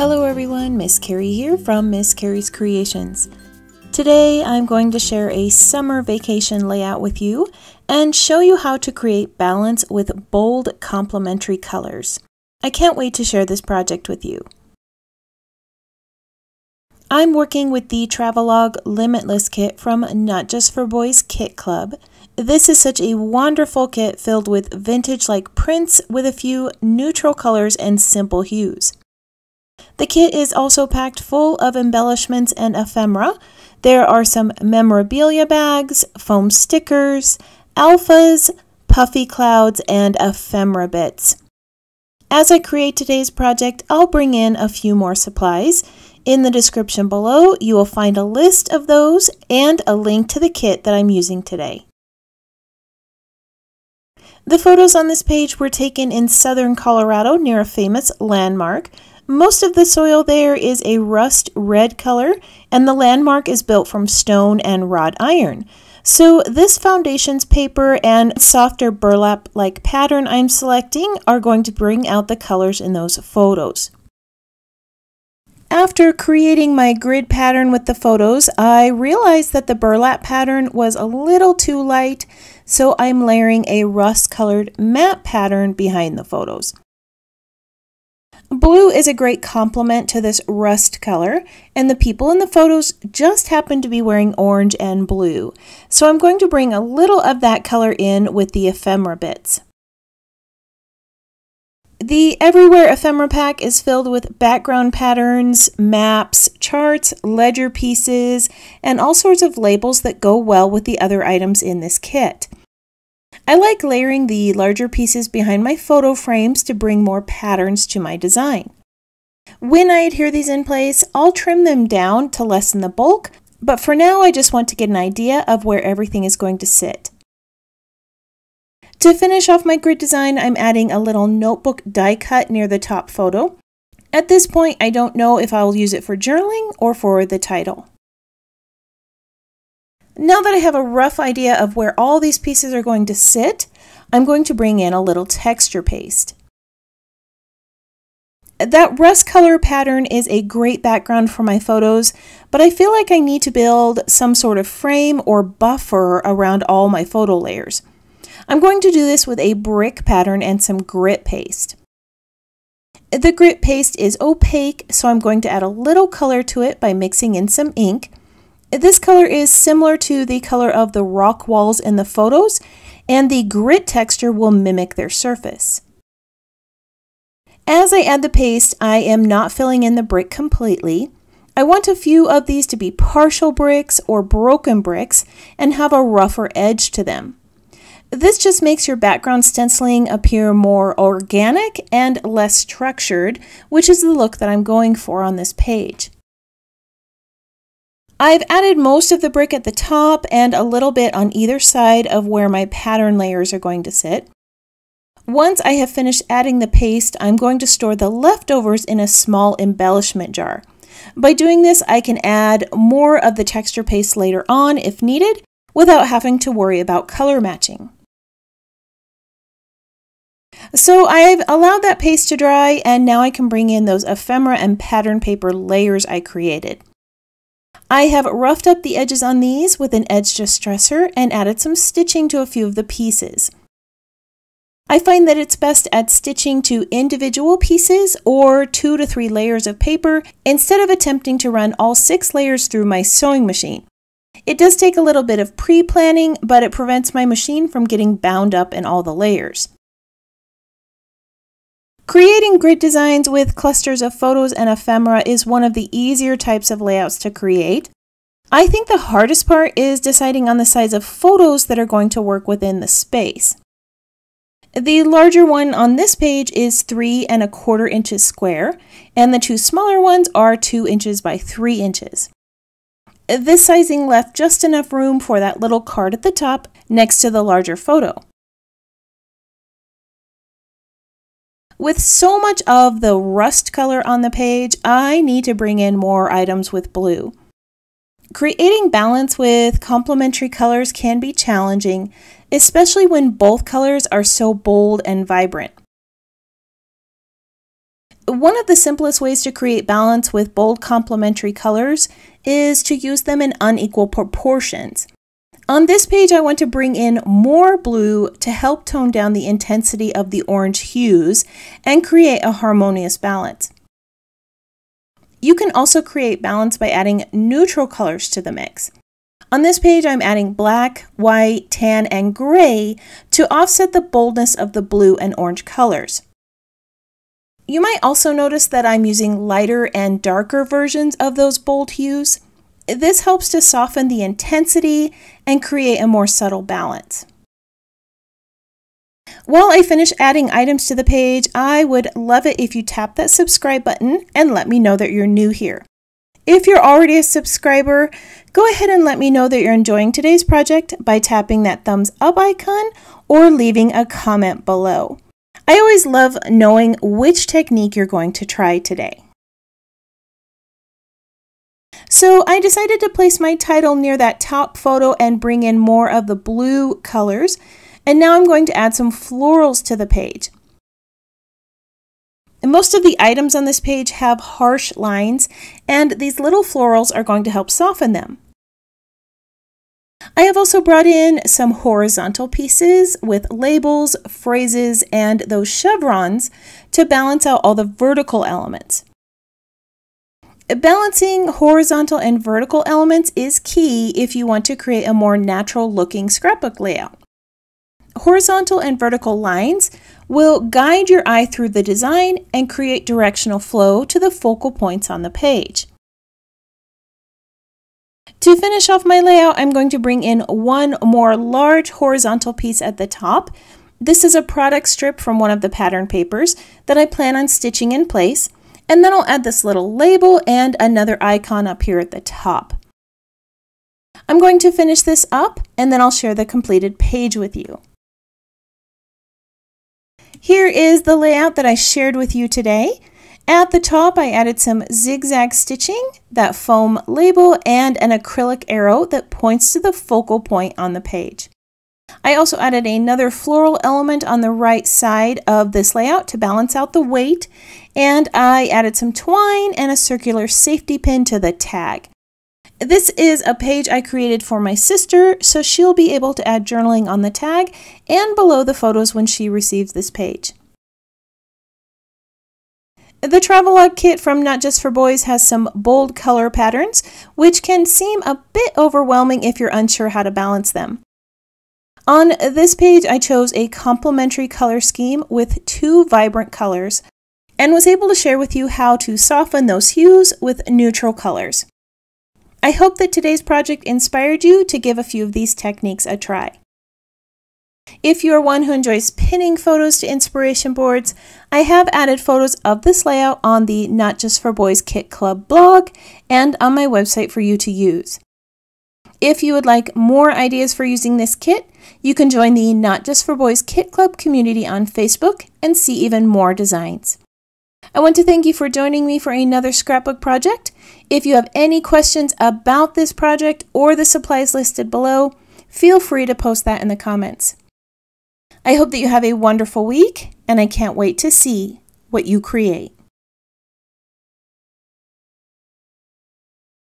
Hello everyone, Miss Carrie here from Miss Carrie's Creations. Today I'm going to share a summer vacation layout with you and show you how to create balance with bold complementary colors. I can't wait to share this project with you. I'm working with the Travelogue Limitless kit from Not Just for Boys Kit Club. This is such a wonderful kit filled with vintage-like prints with a few neutral colors and simple hues. The kit is also packed full of embellishments and ephemera. There are some memorabilia bags, foam stickers, alphas, puffy clouds, and ephemera bits. As I create today's project, I'll bring in a few more supplies. In the description below, you will find a list of those and a link to the kit that I'm using today. The photos on this page were taken in southern Colorado near a famous landmark. Most of the soil there is a rust red color, and the landmark is built from stone and wrought iron. So this foundation's paper and softer burlap-like pattern I'm selecting are going to bring out the colors in those photos. After creating my grid pattern with the photos, I realized that the burlap pattern was a little too light, so I'm layering a rust-colored matte pattern behind the photos. Blue is a great complement to this rust color, and the people in the photos just happen to be wearing orange and blue. So I'm going to bring a little of that color in with the ephemera bits. The Everywhere ephemera pack is filled with background patterns, maps, charts, ledger pieces, and all sorts of labels that go well with the other items in this kit. I like layering the larger pieces behind my photo frames to bring more patterns to my design. When I adhere these in place, I'll trim them down to lessen the bulk, but for now I just want to get an idea of where everything is going to sit. To finish off my grid design, I'm adding a little notebook die cut near the top photo. At this point, I don't know if I'll use it for journaling or for the title. Now that I have a rough idea of where all these pieces are going to sit, I'm going to bring in a little texture paste. That rust color pattern is a great background for my photos, but I feel like I need to build some sort of frame or buffer around all my photo layers. I'm going to do this with a brick pattern and some grit paste. The grit paste is opaque, so I'm going to add a little color to it by mixing in some ink. This color is similar to the color of the rock walls in the photos, and the grit texture will mimic their surface. As I add the paste, I am not filling in the brick completely. I want a few of these to be partial bricks or broken bricks and have a rougher edge to them. This just makes your background stenciling appear more organic and less structured, which is the look that I'm going for on this page. I've added most of the brick at the top and a little bit on either side of where my pattern layers are going to sit. Once I have finished adding the paste, I'm going to store the leftovers in a small embellishment jar. By doing this, I can add more of the texture paste later on if needed without having to worry about color matching. So I've allowed that paste to dry and now I can bring in those ephemera and pattern paper layers I created. I have roughed up the edges on these with an edge distresser and added some stitching to a few of the pieces. I find that it's best add stitching to individual pieces or two to three layers of paper instead of attempting to run all six layers through my sewing machine. It does take a little bit of pre-planning, but it prevents my machine from getting bound up in all the layers. Creating grid designs with clusters of photos and ephemera is one of the easier types of layouts to create. I think the hardest part is deciding on the size of photos that are going to work within the space. The larger one on this page is three and a quarter inches square, and the two smaller ones are two inches by three inches. This sizing left just enough room for that little card at the top next to the larger photo. With so much of the rust color on the page, I need to bring in more items with blue. Creating balance with complementary colors can be challenging, especially when both colors are so bold and vibrant. One of the simplest ways to create balance with bold complementary colors is to use them in unequal proportions. On this page, I want to bring in more blue to help tone down the intensity of the orange hues and create a harmonious balance. You can also create balance by adding neutral colors to the mix. On this page, I'm adding black, white, tan, and gray to offset the boldness of the blue and orange colors. You might also notice that I'm using lighter and darker versions of those bold hues. This helps to soften the intensity and create a more subtle balance. While I finish adding items to the page, I would love it if you tap that subscribe button and let me know that you're new here. If you're already a subscriber, go ahead and let me know that you're enjoying today's project by tapping that thumbs up icon or leaving a comment below. I always love knowing which technique you're going to try today. So I decided to place my title near that top photo and bring in more of the blue colors. And now I'm going to add some florals to the page. And most of the items on this page have harsh lines, and these little florals are going to help soften them. I have also brought in some horizontal pieces with labels, phrases, and those chevrons to balance out all the vertical elements. Balancing horizontal and vertical elements is key if you want to create a more natural looking scrapbook layout. Horizontal and vertical lines will guide your eye through the design and create directional flow to the focal points on the page. To finish off my layout, I'm going to bring in one more large horizontal piece at the top. This is a product strip from one of the pattern papers that I plan on stitching in place and then I'll add this little label and another icon up here at the top. I'm going to finish this up and then I'll share the completed page with you. Here is the layout that I shared with you today. At the top, I added some zigzag stitching, that foam label, and an acrylic arrow that points to the focal point on the page. I also added another floral element on the right side of this layout to balance out the weight, and I added some twine and a circular safety pin to the tag. This is a page I created for my sister, so she'll be able to add journaling on the tag and below the photos when she receives this page. The Travelogue kit from Not Just for Boys has some bold color patterns, which can seem a bit overwhelming if you're unsure how to balance them. On this page, I chose a complementary color scheme with two vibrant colors and was able to share with you how to soften those hues with neutral colors. I hope that today's project inspired you to give a few of these techniques a try. If you are one who enjoys pinning photos to inspiration boards, I have added photos of this layout on the Not Just for Boys Kit Club blog and on my website for you to use. If you would like more ideas for using this kit, you can join the Not Just for Boys Kit Club community on Facebook and see even more designs. I want to thank you for joining me for another scrapbook project. If you have any questions about this project or the supplies listed below, feel free to post that in the comments. I hope that you have a wonderful week, and I can't wait to see what you create.